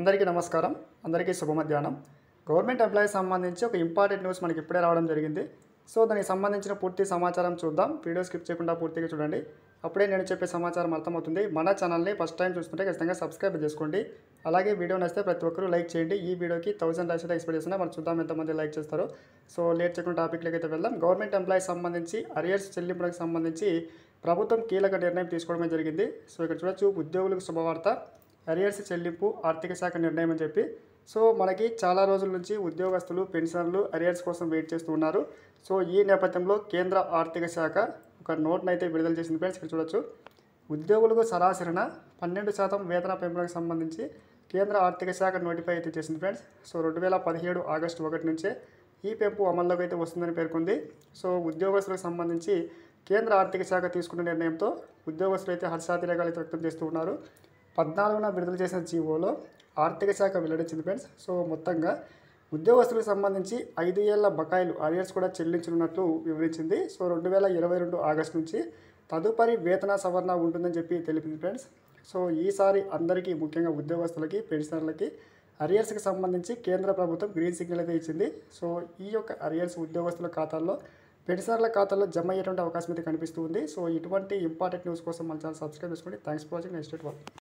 అందరికీ నమస్కారం. అందరికీ శుభ మధ్యాహ్నం గవర్నమెంట్ ఎంప్లాయీస్ సంబంధించి ఒక ఇంపార్టెంట్ న్యూస్ మనకి ఇప్పుడే రావడం జరిగింది. సో దానికి సంబంధించిన పూర్తి సమాచారం చూద్దాం. వీడియో స్కిప్ చేయకుండా పూర్తిగా చూడండి. అప్పుడే నేను చెప్పే సమాచారం అర్థమవుతుంది. మన ఛానల్ని ఫస్ట్ టైం చూస్తుంటే ఖచ్చితంగా సబ్స్క్రైబ్ చేసుకోండి. అలాగే వీడియో నచ్చితే ప్రతి ఒక్కరూ లైక్ చేయండి. ఈ వీడియోకి థౌసండ్ లైక్స్ అయితే ఎక్స్పెక్ట్ చేస్తున్నా. మనం చూద్దాం ఎంతమంది లైక్ చేస్తారో. సో లేట్ చేయకుండా టాపిక్లోకి అయితే వెళ్దాం. గవర్నమెంట్ ఎంప్లాయీస్ సంబంధించి అరియర్స్ చెల్లింపులకు సంబంధించి ప్రభుత్వం కీలక నిర్ణయం తీసుకోవడమే జరిగింది. సో ఇక్కడ చూడొచ్చు ఉద్యోగులకు శుభవార్త. అరియర్స్ చెల్లింపు ఆర్థిక శాఖ నిర్ణయం అని చెప్పి. సో మనకి చాలా రోజుల నుంచి ఉద్యోగస్తులు పెన్షన్లు అరియర్స్ కోసం వెయిట్ చేస్తూ ఉన్నారు. సో ఈ నేపథ్యంలో కేంద్ర ఆర్థిక శాఖ ఒక నోట్ను అయితే విడుదల చేసింది ఫ్రెండ్స్ ఇక్కడ చూడొచ్చు. ఉద్యోగులకు సరాసరిన పన్నెండు శాతం వేతన పెంపునకు సంబంధించి కేంద్ర ఆర్థిక శాఖ నోటిఫై అయితే చేసింది ఫ్రెండ్స్. సో రెండు వేల పదిహేడు ఆగస్టు ఒకటి నుంచే ఈ పెంపు అమల్లోకి అయితే వస్తుందని పేర్కొంది. సో ఉద్యోగస్తులకు సంబంధించి కేంద్ర ఆర్థిక శాఖ తీసుకున్న నిర్ణయంతో ఉద్యోగస్తులు అయితే హర్షాతిరేకాలు అయితే వ్యక్తం చేస్తూ ఉన్నారు. పద్నాలుగున విడుదల చేసిన జీవోలో ఆర్థిక శాఖ వెల్లడించింది ఫ్రెండ్స్. సో మొత్తంగా ఉద్యోగస్తులకు సంబంధించి ఐదు ఏళ్ళ బకాయిలు అరియర్స్ కూడా చెల్లించనున్నట్లు వివరించింది. సో రెండు వేల ఇరవై రెండు ఆగస్టు నుంచి తదుపరి వేతన సవరణ ఉంటుందని చెప్పి తెలిపింది ఫ్రెండ్స్. సో ఈసారి అందరికీ ముఖ్యంగా ఉద్యోగస్తులకి పెన్షనర్లకి అరియర్స్కి సంబంధించి కేంద్ర ప్రభుత్వం గ్రీన్ సిగ్నల్ అయితే ఇచ్చింది. సో ఈ యొక్క అరియర్స్ ఉద్యోగస్తుల ఖాతాల్లో పెన్షనర్ల ఖాతాలో జమ అయ్యేటువంటి అవకాశం అయితే కనిపిస్తుంది సో ఇటువంటి ఇంపార్టెంట్ న్యూస్ కోసం మన ఛానల్ సబ్స్క్రైబ్ చేసుకోండి. Thanks for watching next one